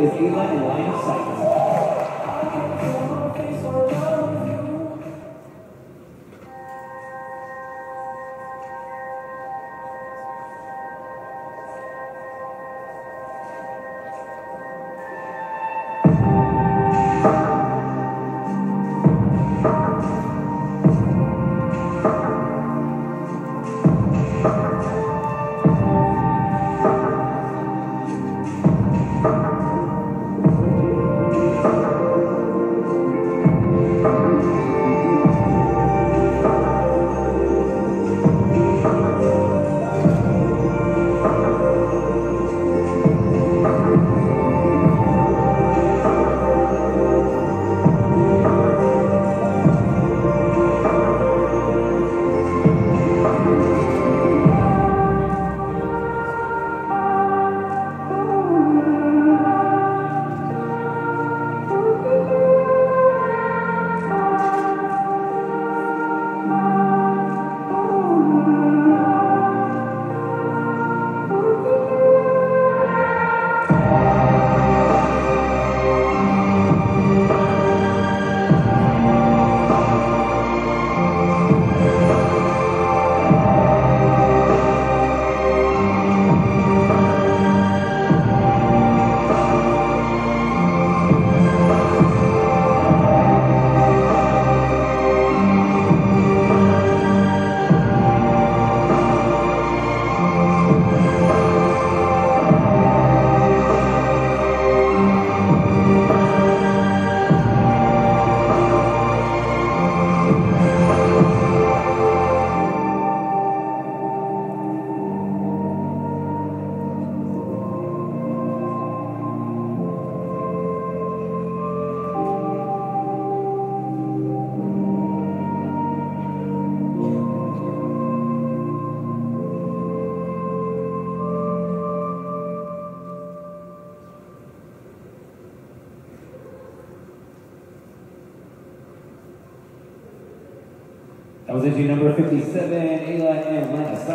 is in line of sight. That was entry number 57, Ayla and next.